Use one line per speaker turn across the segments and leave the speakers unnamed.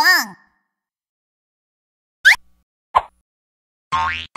か
わいい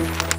Thank you.